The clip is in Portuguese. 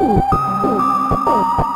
Oh, oh, oh, oh.